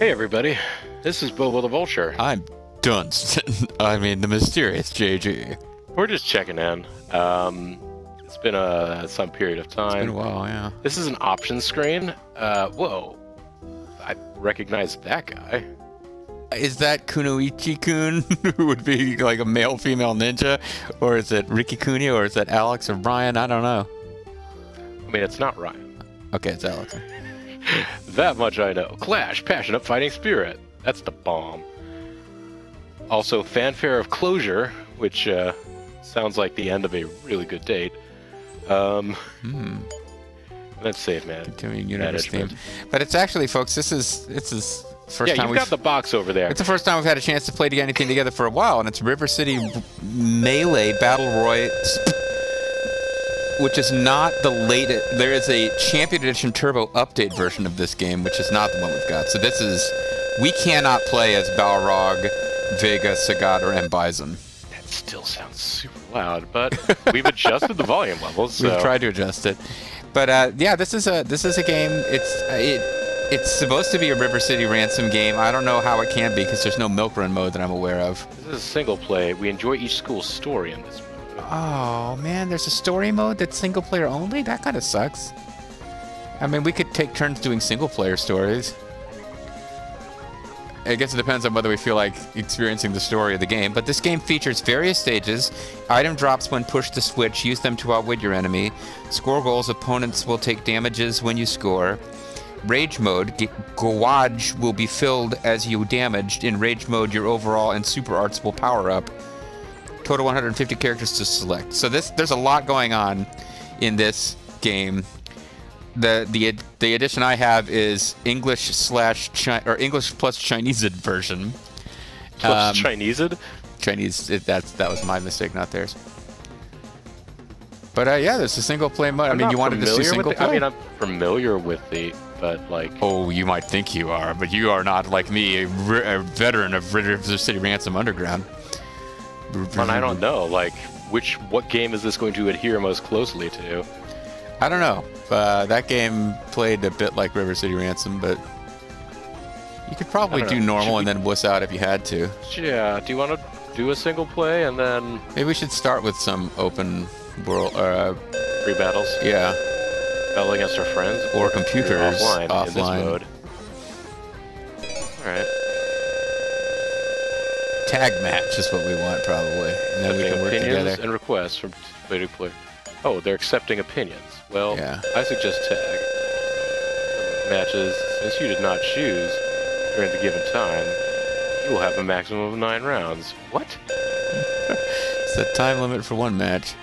Hey everybody, this is Bobo the Vulture. I'm Dunstan. I mean, the mysterious JG. We're just checking in. Um, it's been a some period of time. It's been a while, yeah. This is an option screen. Uh, whoa, I recognize that guy. Is that Kunoichi-kun, who would be like a male-female ninja, or is it Ricky Kuni, or is that Alex or Brian? I don't know. I mean, it's not Ryan. Okay, it's Alex. That much I know. Clash, passionate fighting spirit. That's the bomb. Also, fanfare of closure, which uh, sounds like the end of a really good date. Um, Hmm. let's save, man. Continuing universe Management. theme. But it's actually, folks, this is this is first Yeah, time you've we've. got the box over there. It's the first time we've had a chance to play anything together for a while, and it's River City Melee Battle Royale, which is not the latest. There is a Champion Edition Turbo update version of this game, which is not the one we've got. So this is we cannot play as Balrog, Vega, Sagat, and Bison. That still sounds super loud, but we've adjusted the volume levels. So. We've tried to adjust it, but uh, yeah, this is a this is a game. It's it. It's supposed to be a River City Ransom game. I don't know how it can be because there's no milk run mode that I'm aware of. This is a single play. We enjoy each school's story in this. Oh man, there's a story mode that's single player only. That kind of sucks. I mean, we could take turns doing single player stories. I guess it depends on whether we feel like experiencing the story of the game. But this game features various stages. Item drops when pushed to switch. Use them to outwit your enemy. Score goals. Opponents will take damages when you score. Rage mode. Gouage will be filled as you damaged. In rage mode, your overall and super arts will power up total 150 characters to select. So this there's a lot going on in this game. The the the edition I have is English slash Chi- or English plus Chinese version. Plus Um, Chinese. Chinese it, that's that was my mistake, not theirs. But uh, yeah, there's a single play mode. I I'm mean, you wanted to see single the- play. I mean, I'm familiar with the, but like, Oh, you might think you are, but you are not like me, a, a veteran of River City Ransom Underground. And I don't know, like, which what game is this going to adhere most closely to? I don't know. Uh, that game played a bit like River City Ransom, but you could probably do normal and then wuss out if you had to. Yeah. Do you want to do a single play and then Maybe we should start with some open world, uh, three battles, yeah, battle against our friends, or computers offline, in this offline. mode? All right. Tag match is what we want probably, and then we can work opinions together. and requests from player to player. Oh, they're accepting opinions. Well, Yeah. I suggest tag. Matches, since you did not choose during the given time, you will have a maximum of nine rounds. What? It's the time limit for one match.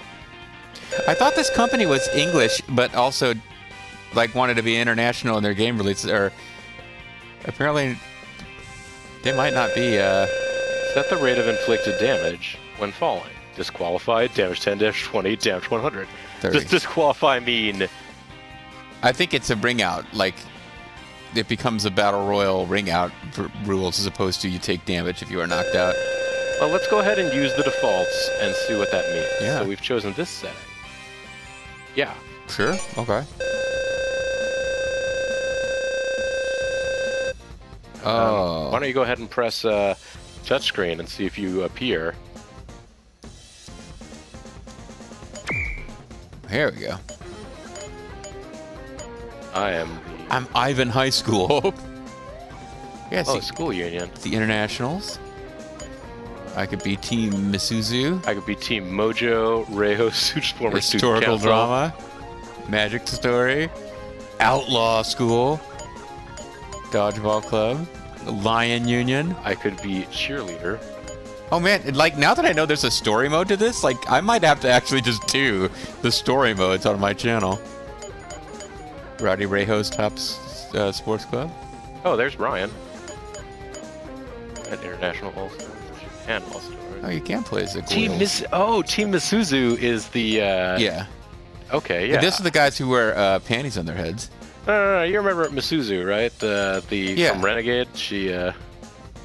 I thought this company was English, but also like wanted to be international in their game releases. Or apparently, they might not be. Uh, Set the rate of inflicted damage when falling. Disqualified, damage 10, damage 20, damage 100. 30. Does disqualify mean I think it's a ring out. Like it becomes a battle royal ring out rules as opposed to you take damage if you are knocked out. Well, let's go ahead and use the defaults and see what that means. Yeah. So we've chosen this setting. Yeah. Sure. Okay. Oh. Why don't you go ahead and press uh, touchscreen and see if you appear? Here we go. I am the I'm Ivan High School. yeah, oh, see, school union. the internationals. I could be Team Misuzu. I could be Team Mojo, Reho, Such Former Historical drama. Magic story. Outlaw school. Dodgeball club. Lion Union. I could be cheerleader. Oh man, like now that I know there's a story mode to this, like I might have to actually just do the story modes on my channel. Rowdy Reho's Top uh, Sports Club. Oh, there's Ryan. At International All Stars, Japan All Stars. Oh, you can play as a Team Goyle. Miss. Oh, Team Misuzu is the. Uh, Yeah. Okay. Yeah. This is the guys who wear uh, panties on their heads. No, no, no, you remember Misuzu, right? The the Yeah. from Renegade. She. Uh,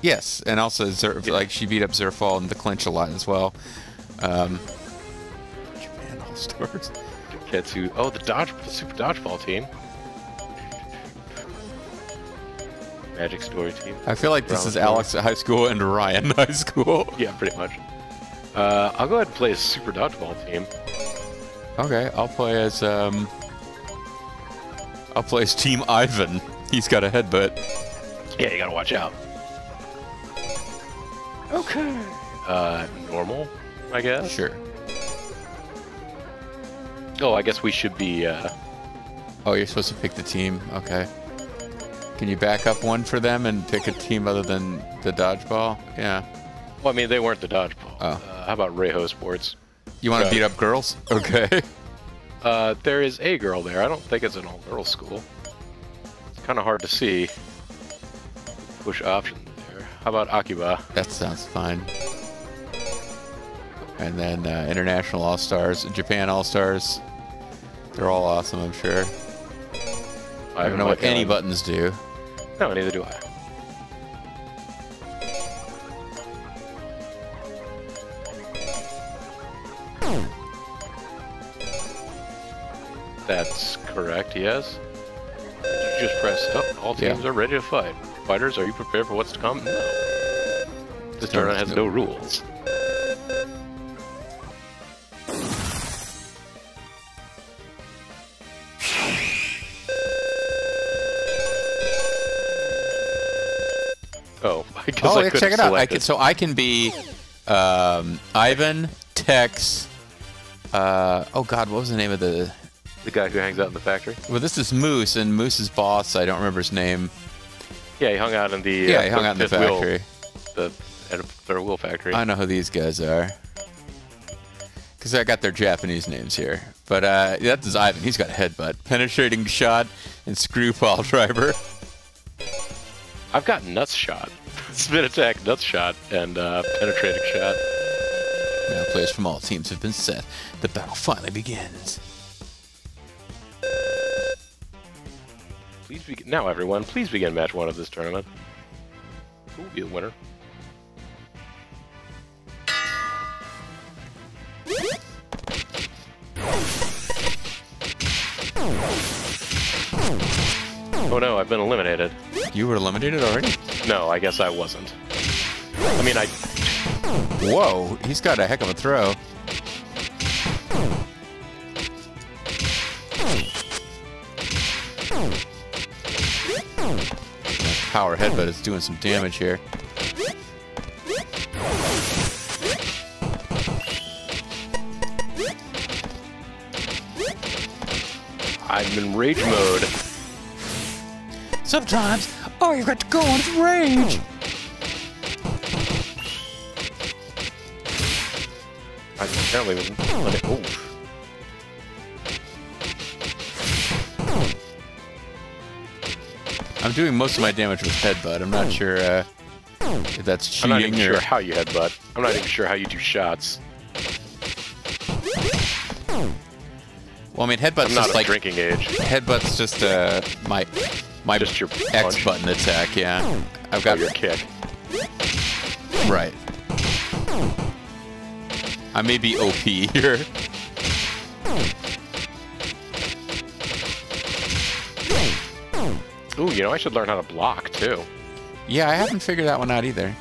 Yes, and also Zer- Yeah. like she beat up Zerfall in the clinch a lot as well. Um, Japan All Stars. who. Oh, the dodge, the super dodgeball team. Magic Story team. I feel like this is. Alex at high school and Ryan high school. Yeah, pretty much. Uh, I'll go ahead and play a Super Dodgeball team. Okay, I'll play as um. I'll play as Team Ivan. He's got a headbutt. Yeah, you gotta watch out. Okay. Uh, normal, I guess. Sure. Oh, I guess we should be. Uh, Oh, you're supposed to pick the team. Okay. Can you back up one for them and pick a team other than the dodgeball? Yeah. well, I mean, they weren't the Dodgeball. Oh. Uh, how about Rayho Sports? You want to beat up girls? Okay. Uh, there is a girl there. I don't think it's an all-girls school. It's kind of hard to see. Push option there. How about Akiba? That sounds fine. And then uh, International All Stars, Japan All Stars. They're all awesome, I'm sure. I don't know what any buttons do. No, neither do I. That's correct, yes. You just press up. All Yeah. teams are ready to fight. Fighters, are you prepared for what's to come? No. This tournament has no rules. Oh, I guess Oh, I could check it out. I can, so I can be um, Ivan, Tex. Uh, oh God, what was the name of the? The guy who hangs out in the factory. Well, this is Moose, and Moose's boss. I don't remember his name. Yeah, he hung out in the. Yeah, uh, he hung out in the fifth wheel- factory. the at a third wheel factory. I know who these guys are. Because I got their Japanese names here. But uh, that's Ivan. He's got a headbutt, penetrating shot, and screw pile driver. I've got nuts shot, spin attack, nuts shot, and uh, penetrating shot. Now players from all teams have been set. The battle finally begins. Please begin now, everyone. Please begin match one of this tournament. Who will be the winner? Oh no, I've been eliminated. You were eliminated already? No, I guess I wasn't. I mean, I Whoa, he's got a heck of a throw. Power headbutt is doing some damage here. I'm in rage mode. Sometimes oh, all you've got to go on is rage. I apparently was oh. I'm doing most of my damage with headbutt. I'm not sure uh, if that's I'm not cheating even or sure how you headbutt. I'm not even sure how you do shots. well, I mean headbutt's I'm not just like drinking age. headbutt's just uh, my my Just your X punch. button attack. Yeah, I've Oh, got your kick. right. I may be OP here. Ooh, you know I should learn how to block too. Yeah, I haven't figured that one out either.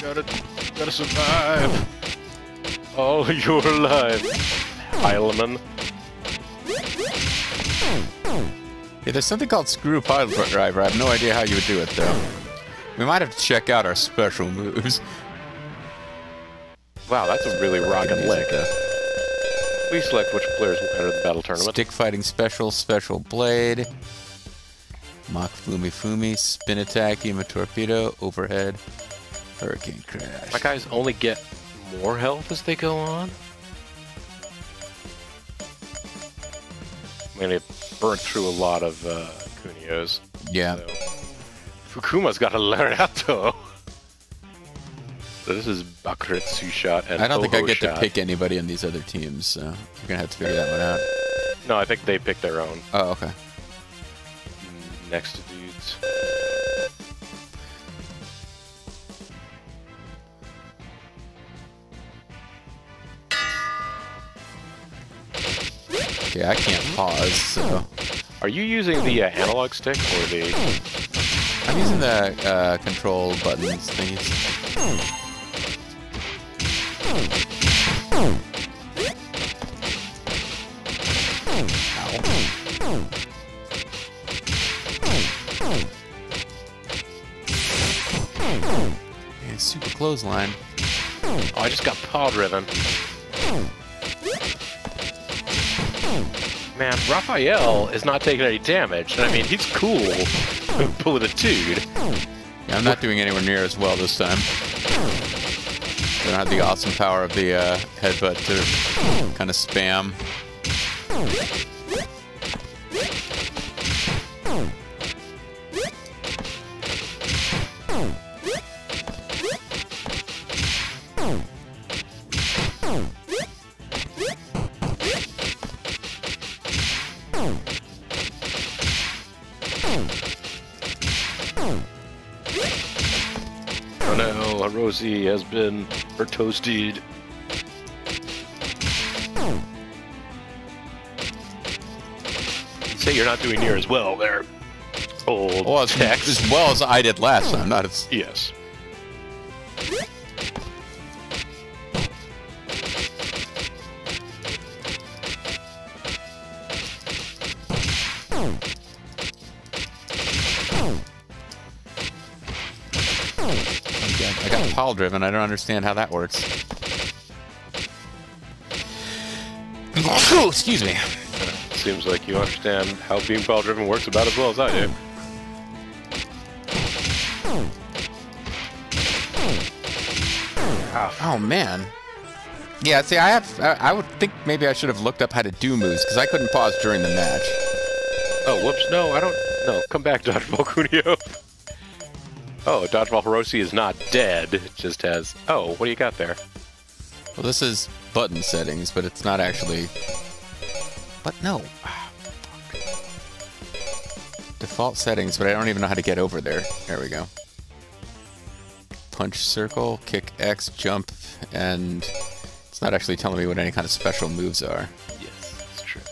Gotta, gotta survive. Oh, you're alive, Heileman. Yeah, there's something called screw pile driver. I have no idea how you would do it though. We might have to check out our special moves. Wow, that's a really rockin' lick. Please select which players will enter the battle tournament. Stick fighting special, special blade, mock fumi fumi, spin attack, Ema torpedo, overhead, hurricane crash. My guys only get more health as they go on. I mean, it burnt through a lot of uh, Kunios. Yeah, So. Fukuma's got to learn. So this is Bakuretsu shot and I don't think I get shot. to pick anybody on these other teams, so we're gonna have to figure that one out. No, I think they picked their own. Oh, okay. Next to dudes. Okay, I can't pause, so Are you using the uh, analog stick or the? I'm using the uh, control buttons thingies. Clothesline. Oh, I just got paw driven. Man, Raphael is not taking any damage. I mean, he's cool, with a dude. Yeah, I'm not doing anywhere near as well this time. I don't have the awesome power of the uh, headbutt to kind of spam. Has been her toasted. Say you're not doing near as well there. Old Well, as, as well as I did last time, not as Yes. Driven. I don't understand how that works. Excuse me. Seems like you understand how being ball driven works about as well as I do. Oh man. Yeah, see, I have. I, I would think maybe I should have looked up how to do moves because I couldn't pause during the match. Oh, whoops. No, I don't. No, come back, Dodgeball Kunio. Oh, Dodgeball Hiroshi is not dead. It just has. Oh, what do you got there? Well, this is button settings, but it's not actually. But no. Ah. Default settings, but I don't even know how to get over there. There we go. Punch circle, kick X, jump, and it's not actually telling me what any kind of special moves are. Yes, it's true.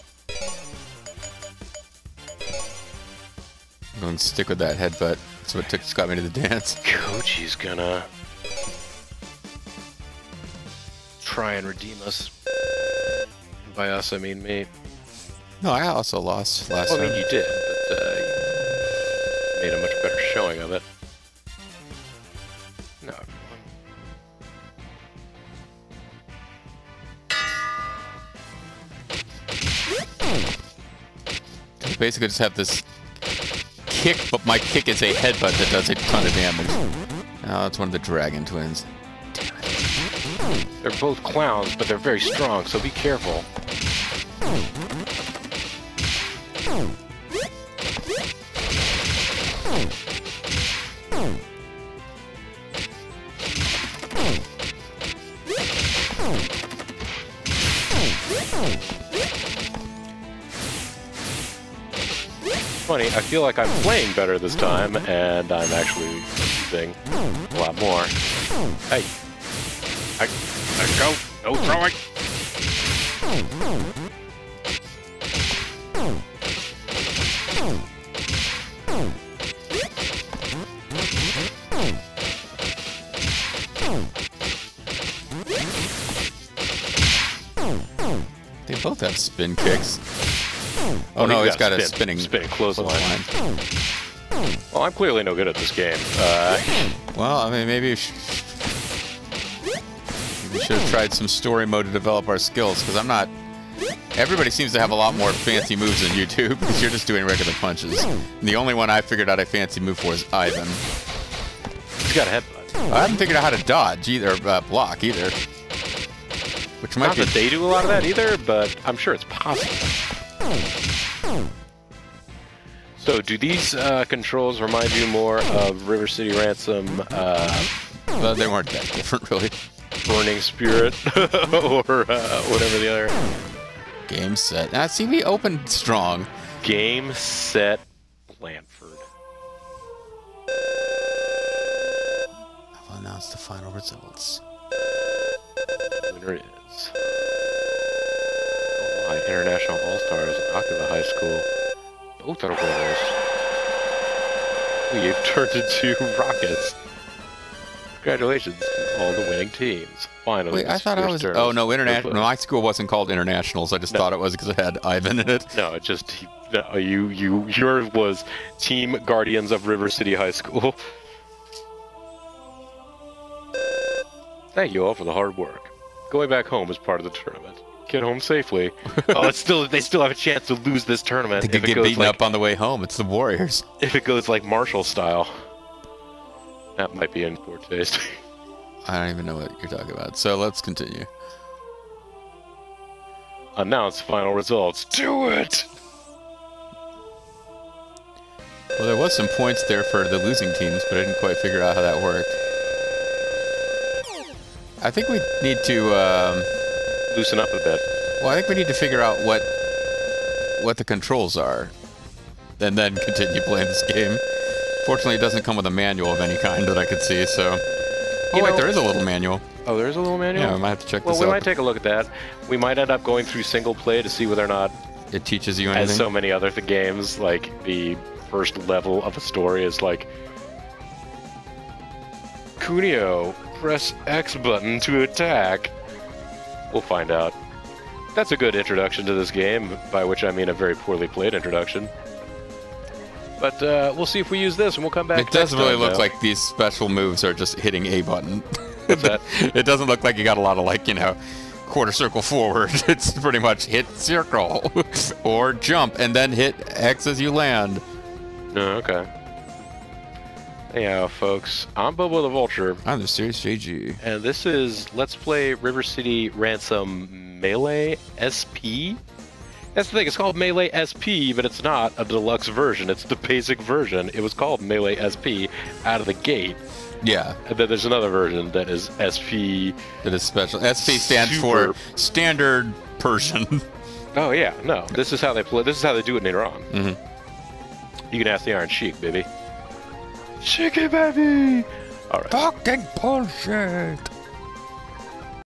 I'm going to stick with that headbutt. That's what took, got me to the dance. Koji's gonna try and redeem us. By us, I mean me. No, I also lost last Well, I mean, you did, but uh, you made a much better showing of it. No. Basically just have this kick, but my kick is a headbutt that does a ton of damage. Oh, that's one of the dragon twins. They're both clowns, but they're very strong, so be careful. Feel like I'm playing better this time, and I'm actually using a lot more. Hey, I, let's go. No throwing. They both have spin kicks. Oh, Oh, no, he's it's got got a spinning spinning clothesline. clothesline. Well, I'm clearly no good at this game. Uh, Well, I mean, maybe we should, we should have tried some story mode to develop our skills, because I'm not... Everybody seems to have a lot more fancy moves than you do, because you're just doing regular punches. And the only one I figured out a fancy move for is Ivan. he's got a headbutt. I haven't figured out how to dodge either, uh, block either. Which might Not be... that they do a lot of that either, but I'm sure it's possible. So, do these uh, controls remind you more of River City Ransom, uh, Well, they weren't that different, really. Burning Spirit, or uh, whatever the other? Game set. Ah, see, we opened strong. Game set Blandford. I'll announce the final results. Winner is. Oh, my International All Stars at Akiba High School. Both are winners. We've turned into rockets. Congratulations to all the winning teams. Finally, Wait, I thought I was. tournament Oh no, international. was- My school wasn't called internationals. I just No. thought it was because it had Ivan in it. No, it just no, you you yours was Team Guardians of River City High School. Thank you all for the hard work. Going back home is part of the tournament. Get home safely. oh, it's still they still have a chance to lose this tournament They could if it get goes beaten like up on the way home. It's the Warriors. if it goes like Marshall style. That might be in poor taste. I don't even know what you're talking about. So let's continue. Announce final results. Do it. Well, there was some points there for the losing teams, but I didn't quite figure out how that worked. I think we need to. Um, Loosen up a bit. well, I think we need to figure out what what the controls are, and then continue playing this game. Fortunately, it doesn't come with a manual of any kind that I could see. So, oh You wait, know- there is a little manual. Oh, there's a little manual. Yeah, I might have to check well, this out. Well, we out. might take a look at that. We might end up going through single play to see whether or not it teaches you anything. as so many other th- games, like the first level of a story is like Kunio, press X button to attack. We'll find out. That's a good introduction to this game, by which I mean a very poorly played introduction. But uh, we'll see if we use this, and we'll come back. it does really look like these special moves are just hitting a button. It doesn't look like you got a lot of like you know quarter circle forward. It's pretty much hit circle or jump and then hit X as you land. No, okay. Anyhow, folks, I'm Bobo the Vulture, I'm the Serious JG. and this is Let's Play River City Ransom Melee SP. That's the thing, it's called Melee SP, but it's not a deluxe version. It's the basic version. It was called Melee SP out of the gate. Yeah, And then there's another version that is SP. it is special. SP stands Super. for Standard Persian. Oh, yeah, no. This is how they play. This is how they do it in Iran. Mhm. You can ask the Iron Sheik, baby. Sheik, baby! Alright. Fucking bullshit.